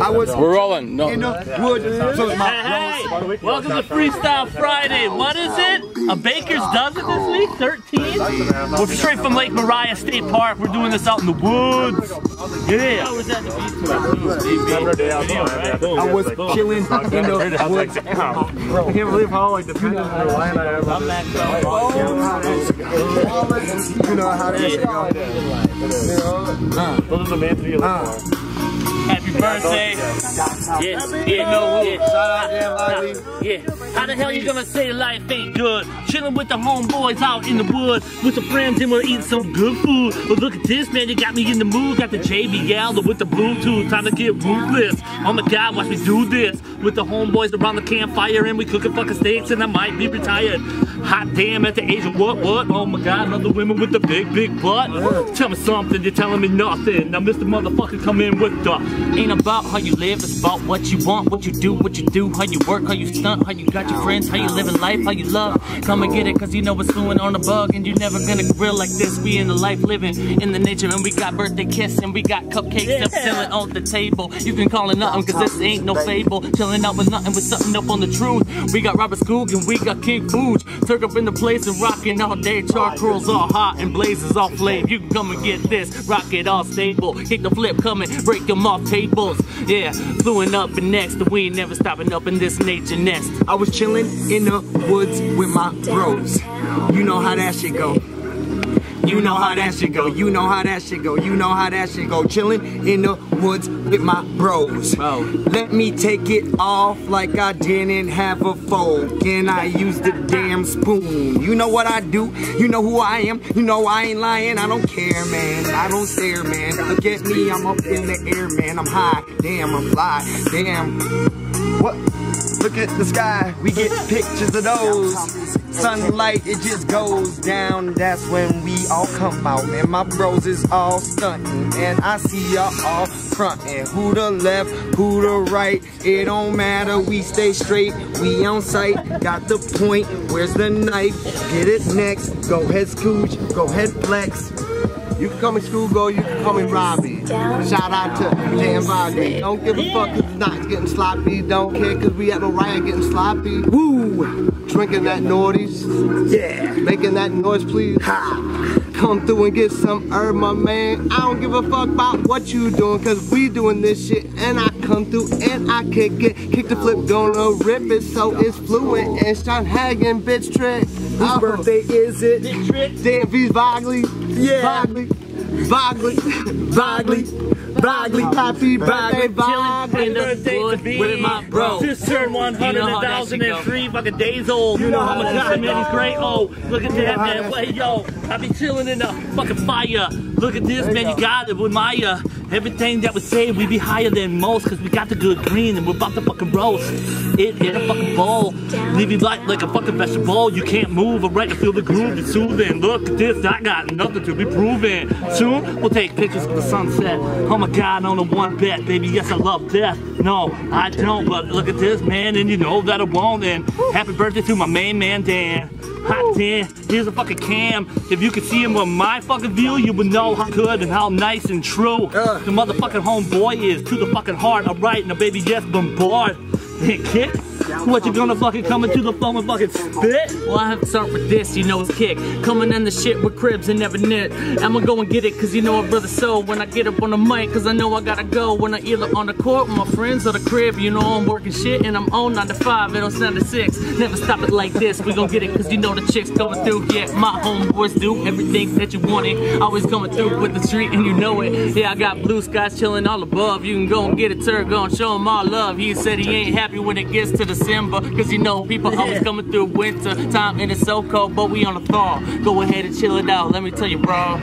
I was We're rolling. No. in the wood. So Hey, hey, welcome to Freestyle Friday. What is it? A baker's dozen this week? 13? We're straight from Lake Maria State Park. We're doing this out in the woods. Yeah. I was at the beach. I was chilling in the woods. I can't believe how like dependent on your line I am. I'm maxed. You know how that shit go. Those are the man to you look for. Happy birthday. Yeah, yeah, no, yeah. Yeah. How the hell you gonna say life ain't good? Chilling with the homeboys out in the wood with some friends and we're eating some good food. But look at this, man, you got me in the mood. Got the JBL with the Bluetooth, time to get ruthless. Oh my God, watch me do this with the homeboys around the campfire and we cooking fucking steaks and I might be retired. Hot damn, at the age of what, what? Oh my God, another women with the big, big butt. Tell me something, you're telling me nothing. Now, Mr. Motherfucker, come in with the. Ain't about how you live, it's about what you want, what you do, what you do, how you work, how you stunt, how you got your friends, how you living life, how you love. Come and get it, cause you know what's fluent on the bug, and you're never gonna grill like this. We in the life living in the nature, and we got birthday kiss, and we got cupcakes up chilling on the table. You can call it nothing, cause this ain't no fable. Chilling out with nothing, with something up on the truth. We got Robert Skoog, and we got King Fooge. Turk up in the place and rocking all day. Charcoal's all hot and blazes all flame. You can come and get this, rock it all stable. Kick the flip coming, break them off tables. Yeah, fluent up and next, we ain't never stopping up in this nature nest. I was chilling in the woods with my bros. You know how that shit go. You know how that shit go. You know how that shit go. You know how that shit go. Chilling in the woods with my bros. Let me take it off like I didn't have a fork and I used the damn spoon. You know what I do? You know who I am? You know I ain't lying. I don't care, man. I don't stare, man. Look at me. I'm up in the air, man. I'm high. Damn, I'm fly. Damn. What? Look at the sky, we get pictures of those. Sunlight, it just goes down. That's when we all come out. Man, my bros is all stunting. And I see y'all all fronting. Who the left, who the right. It don't matter, we stay straight. We on sight, got the point. Where's the knife? Get it next. Go ahead, Scooch. Go ahead, Flex. You can call me Schoolgirl, you can call me Robbie. Shout out to Jan Bogby. Don't give a fuck if it's not getting sloppy. Don't care cause we at the riot getting sloppy. Woo! Drinking that naughties. Yeah. Making that noise, please. Ha! Come through and get some herb, my man. I don't give a fuck about what you doing cause we doing this shit. And I come through and I kick it. Kick the flip, gonna rip it so it's fluent. And Sean Hagen, bitch trick. Whose uh-huh. birthday is it? Dan V's Vagle. Yeah. Vagle. Vagle. Vagle. Vagle. Happy birthday, Chilling in the Vagle. woods with my bro. Just turned 100,003 fucking days old. You know how much God, man, he's great. Oh, look at that, man. Wait, yo, I be chilling in the fucking fire. Look at this, man. You got it with my uh, everything that we say. We be higher than most because we got the good green and we're about to fucking roast it in a fucking bowl. Leave you like like a fucking vegetable. You can't move. I'm right to feel the groove. It's soothing. Look at this. I got nothing to be proven. Soon we'll take pictures of the sunset. Oh my God, on the one bet, baby. Yes, I love death. No, I don't. But look at this, man, and you know that I won't. And happy birthday to my main man, Dan. Hot Dan, here's a fucking cam. If you could see him on my fucking view, you would know how good and how nice and true the motherfucking homeboy is to the fucking heart. Alright, now baby, yes, bombard. And kick. What you gonna fucking come into the phone and fucking spit? Well, I have to start with this, you know it's kick. Coming in the shit with cribs and never knit. I'ma go and get it, cause you know a brother so. When I get up on the mic, cause I know I gotta go. When I either on the court with my friends or the crib, you know I'm working shit and I'm on 9 to 5, it on 7 to 6. Never stop it like this, we gon' get it, cause you know the chicks coming through. Yeah, my homeboys do everything that you wanted. Always coming through with the street and you know it. Yeah, I got blue skies chilling all above. You can go and get it, sir, go and show him all love. He said he ain't happy when it gets to December, cause you know people always coming through winter time and it's so cold, but we on a thaw. Go ahead and chill it out, let me tell you, bro.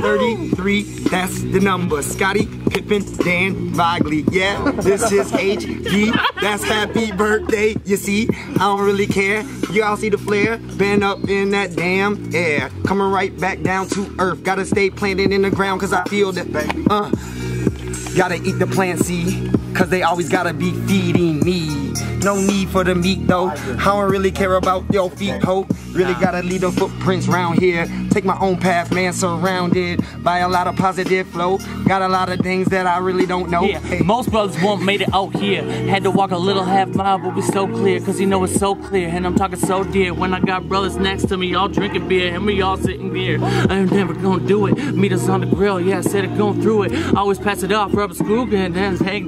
33, that's the number. Scottie, Pippen, Dan, Vagle. Yeah, this is HG. That's happy birthday. You see, I don't really care. You all see the flare? Been up in that damn air. Coming right back down to earth. Gotta stay planted in the ground cause I feel that, baby. Uh, gotta eat the plant seed. Cause they always gotta be feeding me. No need for the meat though. I don't really care about your feet, ho. Really gotta leave the footprints round here. Take my own path, man, surrounded by a lot of positive flow. Got a lot of things that I really don't know. Yeah, most brothers won't made it out here. Had to walk a little half mile, but we so clear, cause you know it's so clear. And I'm talking so dear. When I got brothers next to me, y'all drinking beer, and we all sitting here. I'm never gonna do it. Meet us on the grill, yeah, I said it going through it. Always pass it off, rubber screw, and then hang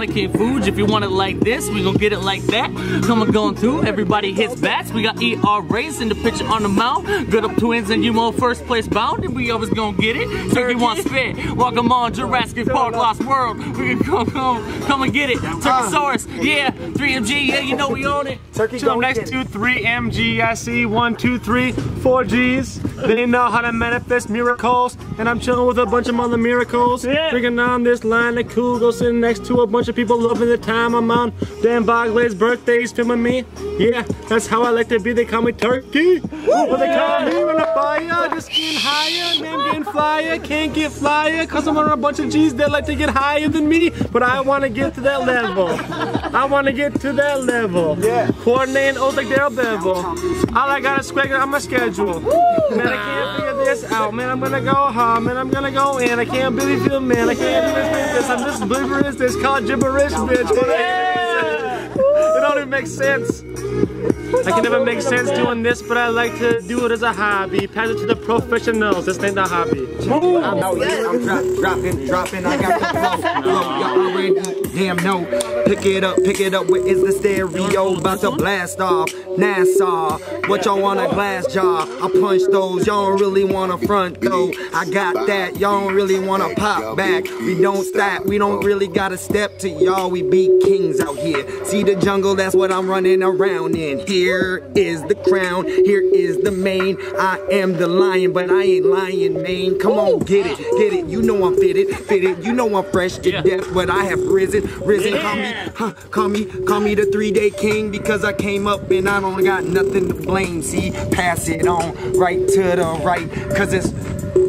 want it, King Foods. If you want it like this, we gon' get it like that. Come on, going through. Everybody hits bats. We got ER race in the picture on the mount. Good up twins, and you on first place bound, and we always gonna get it. Turkey want spit. Welcome on Jurassic Park Lost World. We can come, come, come and get it. Turkosaurus, yeah. 3MG, yeah, you know we own it. Turkey Chill gonna next to three MGSE, one, two, three, four G's. They know how to manifest miracles, and I'm chilling with a bunch of other miracles. Yeah. Drinking on this line of Kugel, sitting next to a bunch of people loving the time I'm on. Dan Vagle's birthday's filming me. Yeah, that's how I like to be. They call me Turkey. But they call me when I fire, just getting higher, name getting flyer, can't get flyer, cause I'm on a bunch of G's that like to get higher than me, but I wanna get to that level. I wanna get to that level. Yeah. Coordinating O's like Darrell Bevell. All I got is swagger on my schedule. Man, I can't figure this out. Man, I'm gonna go hard. Man, I'm gonna go in. I can't believe you, man. I can't believe this. I'm just gibberish. This called gibberish, bitch. It don't even make sense. I can never make sense doing this, but I like to do it as a hobby. Pass it to the professionals. This ain't the hobby. I'm out here, I'm drop, dropping, dropping, I got the flow. Damn know. Pick it up, pick it up, where is the stereo? About to blast off. Nassau, what y'all want a glass jar? I punch those, y'all don't really want a front though. I got that, y'all don't really want to pop back. We don't stop, we don't really gotta step to y'all. We be kings out here. See the jungle, that's what I'm running around in. Here is the crown, here is the mane. I am the lion, but I ain't lying, man. Come on, get it, get it. You know I'm fitted, fitted. You know I'm fresh to death, but I have risen, risen. Call me, huh, call me, call me the three-day king because I came up and I don't got nothing to blame. See, pass it on right to the right, cause it's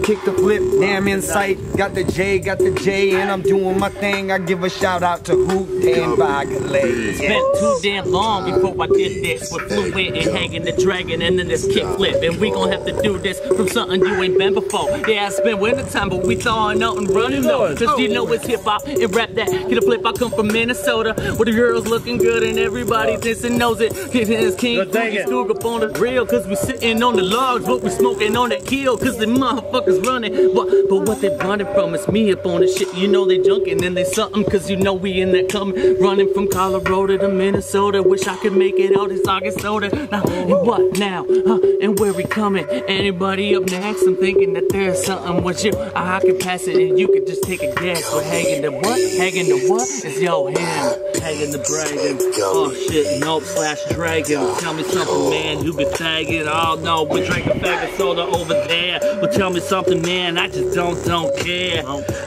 kick the flip, damn in sight. Got the J, got the J, and I'm doing my thing. I give a shout out to Hoot and Bagalay. Been too damn long before I did this with fluent and Hagen the Dragon and then this kick flip. And we gon' have to do this from something you ain't been before. Yeah, it's been winter time, but we thawing out and running though. Cause you know it's hip hop and rap that. Get a flip, I come from Minnesota where the girls looking good and everybody thinks and knows it. It's King Good thinking. Boogie up on the grill cause we sitting on the logs, but we smoking on that kill cause the motherfuckers running. But, but what they running from is me up on the shit. You know they junkin' and they something cause you know we in that coming. Running from Colorado to Minnesota. Wish I could make it out in August soda. Now, and what now? Huh? And where we coming? Anybody up next? I'm thinking that there's something with you. I can pass it and you could just take a guess. We're hanging the what? Hanging the what? It's yo him. Hagen the Dragon. Oh shit, nope, slash dragon. Tell me something, man. You been tagging. Oh no, we drinking bag of soda over there. But tell me something, man. I just don't, don't care.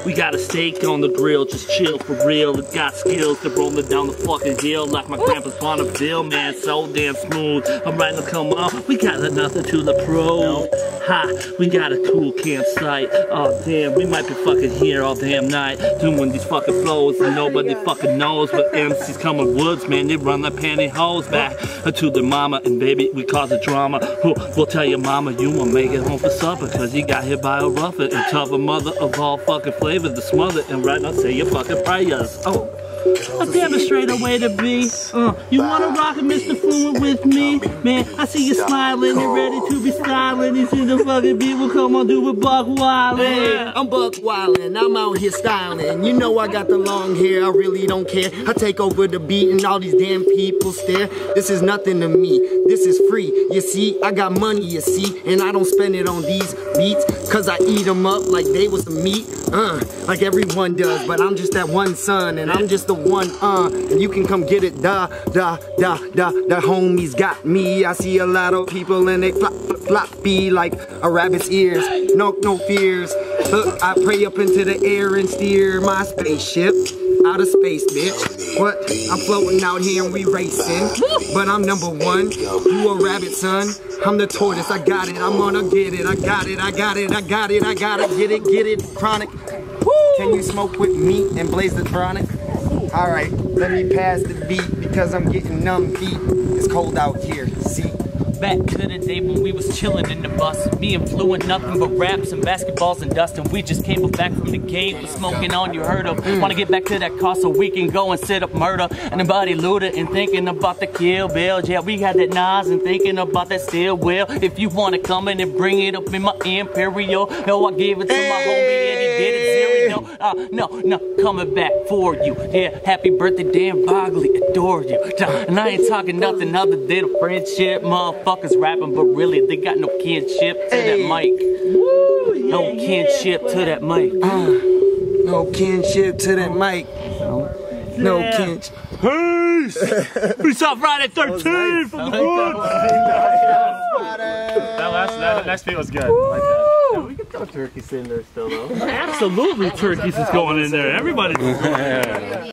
We got a steak on the grill, just chill for real. It got skills to roll it down the fucking hill like my grandpa's Bonneville, man. So damn smooth. I'm riding to come on. We got nothing to the pros. Ha, we got a cool campsite. Oh damn, we might be fucking here all damn night doing these fucking flows and nobody fucking knows. But MCs coming woods, man, they run their pantyhose back to their mama and baby, we cause a drama. We'll tell your mama you won't make it home for supper cause you got hit by a rougher and tougher mother of all fucking flavors to smother and right now say your fucking prayers. Oh. A damn straight way to be. Uh, you wanna rock it, Mr. Fluent, with me? Man, I see you smiling, you're ready to be styling. You see the fucking people come on, do it buck wild. Hey, I'm Buck Wildin', I'm out here styling. You know I got the long hair, I really don't care. I take over the beat and all these damn people stare. This is nothing to me, this is free. You see, I got money, you see, and I don't spend it on these beats. Cause I eat them up like they was meat, uh, like everyone does. But I'm just that one son, and I'm just the one, uh, and you can come get it, da, da, da, da. The homies got me. I see a lot of people and they flop, flop, floppy like a rabbit's ears. No, no fears. Look, I pray up into the air and steer my spaceship out of space, bitch. What? I'm floating out here and we racing. But I'm number one. You a rabbit, son. I'm the tortoise. I got it. I'm gonna get it. I got it. I got it. I got it. I gotta get it. Get it. Chronic. Can you smoke with me and blaze the chronic? All right, let me pass the beat Cause I'm getting numb feet. It's cold out here. See? Back to the day when we was chilling in the bus. Me and Flu and nothing but raps and basketballs and dust. And we just came back from the game with smoking on, you heard of. Wanna get back to that car so we can go and set up murder. And the body looted and thinking about the kill bill. Yeah, we had that Nas and thinking about that still well. If you wanna come in and bring it up in my Imperial, no, I gave it to my homie and he did it uh, no, no, coming back for you. Yeah, happy birthday, Dan Vagle, adore you. And I ain't talking nothing other than a friendship. Motherfuckers rapping, but really they got no kinship to that mic. No kinship to that mic. No kinship to that mic. No Yeah. kinship. Peace! We saw Friday 13 from the woods! That last, that, that beat was good. I like that. Yeah, we can throw turkeys in there still though. Absolutely, turkeys is going in there. Everybody's